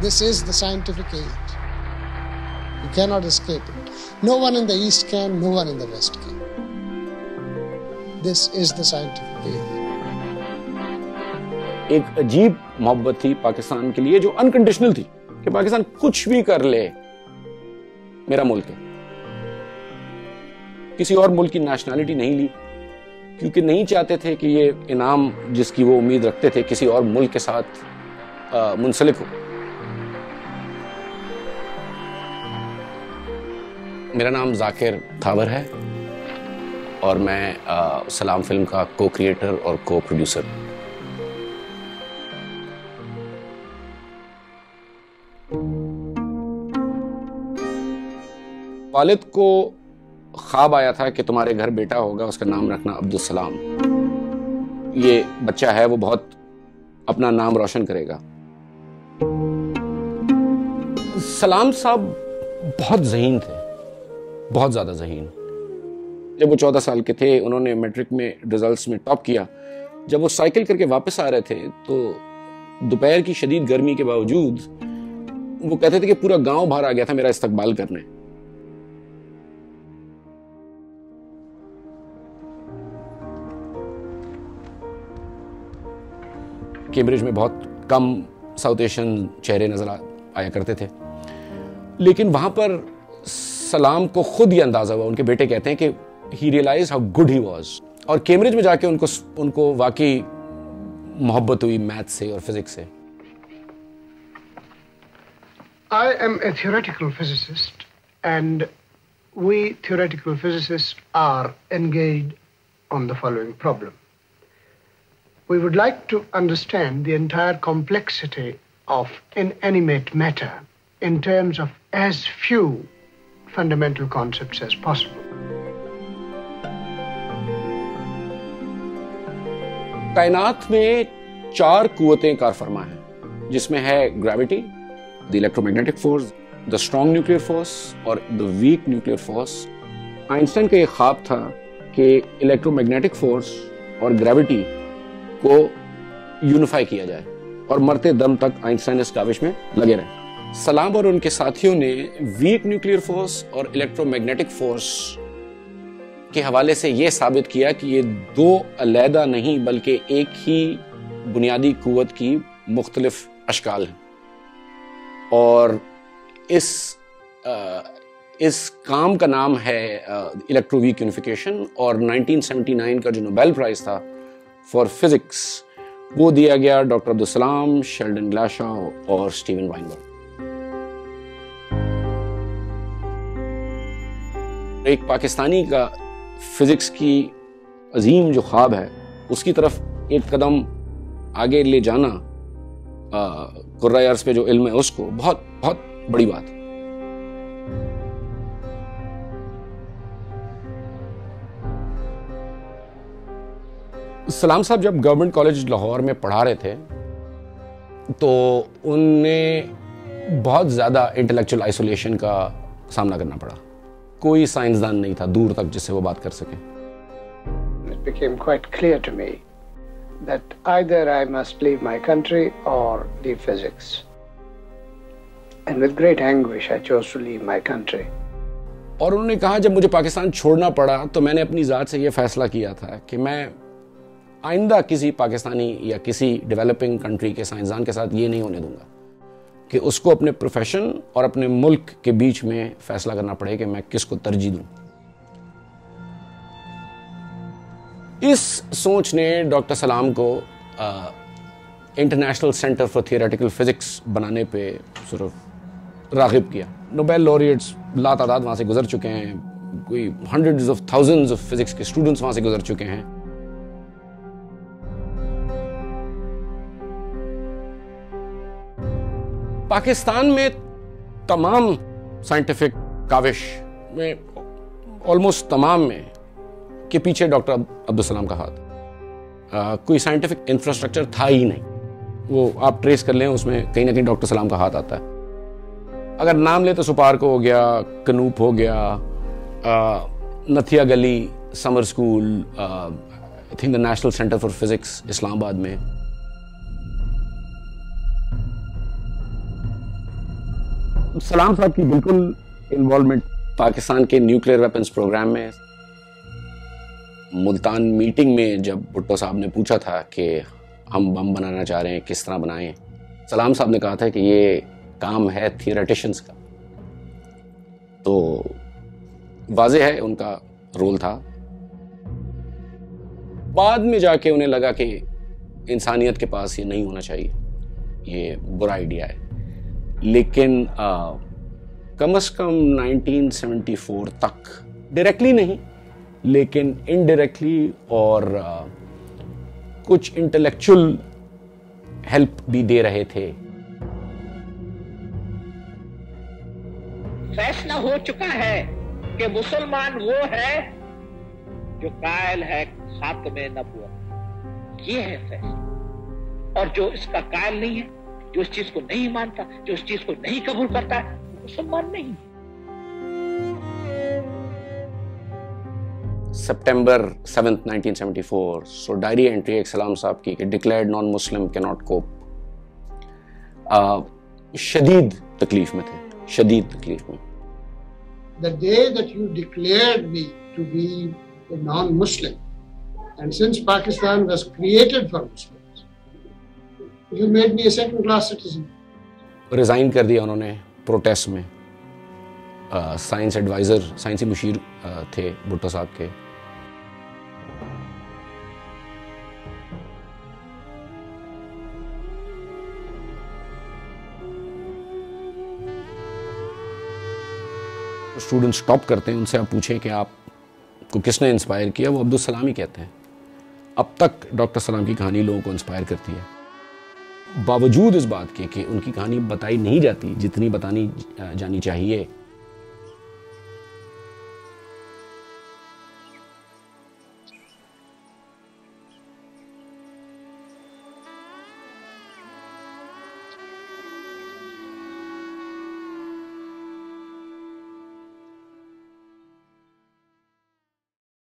This is the scientific age. You cannot escape it. No one in the East can, no one in the West can. This is the scientific age. एक अजीब मोहब्बत थी पाकिस्तान के लिए जो unconditional थी कि पाकिस्तान कुछ भी कर ले मेरा मुल्क है किसी और मुल्क की नेशनैलिटी नहीं ली क्योंकि नहीं चाहते थे कि ये इनाम जिसकी वो उम्मीद रखते थे किसी और मुल्क के साथ मुंसलिक हो मेरा नाम जाकिर थावर है और मैं आ, सलाम फ़िल्म का को क्रिएटर और को प्रोड्यूसर वालिद को ख्वाब आया था कि तुम्हारे घर बेटा होगा उसका नाम रखना अब्दुल सलाम ये बच्चा है वो बहुत अपना नाम रोशन करेगा। सलाम साहब बहुत जहीन थे। बहुत ज़्यादा जहीन। जब वो चौदह साल के थे, उन्होंने मैट्रिक में रिजल्ट्स में टॉप किया। जब वो साइकिल करके वापस आ रहे थे तो दोपहर की शदीद गर्मी के बावजूद, वो कहते थे कि पूरा गाँव बाहर आ गया था मेरा इस्तकबाल करने। कैम्ब्रिज में बहुत कम साउथ एशियन चेहरे नज़र आया करते थे। लेकिन वहाँ पर सलाम को खुद ही अंदाज़ा हुआ। उनके बेटे कहते हैं कि he realize how good he was और कैम्ब्रिज में जाके उनको उनको वाकई मोहब्बत हुई मैथ से और फिजिक्स से। I am a theoretical physicist and we theoretical physicists are engage on the following problem we would like to understand the entire complexity of inanimate matter in terms of as few fundamental concepts as possible. कायनात में चार कुवतें car फरमा हैं, जिसमें है gravity the electromagnetic force the strong nuclear force और the weak nuclear force Einstein का एक ख्वाब था कि इलेक्ट्रोमैग्नेटिक फोर्स और ग्रेविटी को यूनिफाई किया जाए, और मरते दम तक आइंस्टाइन इस काविश में लगे रहे सलाम और उनके साथियों ने वीक न्यूक्लियर फोर्स और इलेक्ट्रोमैग्नेटिक फोर्स के हवाले से यह साबित किया कि ये दो अलहदा नहीं बल्कि एक ही बुनियादी कुत की मुख्तलिफ़ अशकाल हैं। और इस आ, इस काम का नाम है इलेक्ट्रोवीक यूनिफिकेशन और 1979 का जो नोबेल प्राइज था फॉर फिजिक्स वो दिया गया डॉक्टर अब्दुल सलाम शेल्डन ग्लाशा और स्टीवन वाइनबर्ग। एक पाकिस्तानी का फिजिक्स की अजीम जो ख्वाब है, उसकी तरफ़ एक कदम आगे ले जाना कुर्रा पे जो इल्म है उसको बहुत बहुत बड़ी बात सलाम साहब, जब गवर्नमेंट कॉलेज लाहौर में पढ़ा रहे थे तो उनने बहुत ज़्यादा इंटेलेक्चुअल आइसोलेशन का सामना करना पड़ा। कोई साइंसदान नहीं था दूर तक जिससे वो बात कर सके। और और उन्होंने कहा जब मुझे पाकिस्तान छोड़ना पड़ा तो मैंने अपनी जात से यह फैसला किया था कि मैं आइंदा किसी पाकिस्तानी या किसी डेवलपिंग कंट्री के साइंसदान के साथ ये नहीं होने दूँगा। कि उसको अपने प्रोफेशन और अपने मुल्क के बीच में फैसला करना पड़े कि मैं किसको तरजीह दूँ। इस सोच ने डॉक्टर सलाम को international centre for theoretical physics बनाने पे सिर्फ़ रागिब किया। नोबेल लॉरियट्स ला तादाद वहाँ से गुजर चुके हैं। कोई hundreds of thousands of physics के स्टूडेंट्स वहाँ से गुजर चुके हैं। पाकिस्तान में तमाम साइंटिफिक काविश में ऑलमोस्ट तमाम में के पीछे डॉक्टर अब्दुल सलाम का हाथ। कोई साइंटिफिक इंफ्रास्ट्रक्चर था ही नहीं। वो आप ट्रेस कर लें, उसमें कहीं ना कहीं डॉक्टर सलाम का हाथ आता है। अगर नाम ले तो सुपारको हो गया, कनूप हो गया Nathia Gali, summer school I think the national centre for physics Islamabad में। सलाम साहब की बिल्कुल इन्वॉल्वमेंट पाकिस्तान के न्यूक्लियर वेपन्स प्रोग्राम में। मुल्तान मीटिंग में जब भुट्टो साहब ने पूछा था कि हम बम बनाना चाह रहे हैं, किस तरह बनाएँ, सलाम साहब ने कहा था कि ये काम है थियोरेटिशंस का। तो वाज है उनका रोल था। बाद में जाके उन्हें लगा कि इंसानियत के पास ये नहीं होना चाहिए, ये बुरा आइडिया है। लेकिन आ, कम अज कम 1974 तक डायरेक्टली नहीं लेकिन इनडायरेक्टली और आ, कुछ इंटेलेक्चुअल हेल्प भी दे रहे थे। फैसला हो चुका है कि मुसलमान वो है जो कायल है खात्मे नबुवत। ये है फैसला। और जो इसका कायल नहीं है जो इस चीज़ को नहीं मानता जो इस चीज़ को नहीं कबूल करता है मुसलमान नहीं सितंबर 7th 1974 सो डायरी एंट्री एक सलाम साहब की कि डिक्लेयर्ड नॉन मुस्लिम के नॉट कोप शदीद तकलीफ़ में थे शदीद तकलीफ़ में। The day that you declared me to be a non-Muslim, and since Pakistan was created for Muslims, you made me a second-class citizen. Resign कर दिया उन्होंने प्रोटेस्ट में। साइंस एडवाइज़र साइंसी मुशीर थे भुट्टो साहब के। स्टूडेंट स्टॉप करते हैं, उनसे आप पूछें कि आप को किसने इंस्पायर किया, वो अब्दुल सलाम ही कहते हैं। अब तक डॉक्टर सलाम की कहानी लोगों को इंस्पायर करती है। बावजूद इस बात के कि उनकी कहानी बताई नहीं जाती जितनी बतानी जानी चाहिए।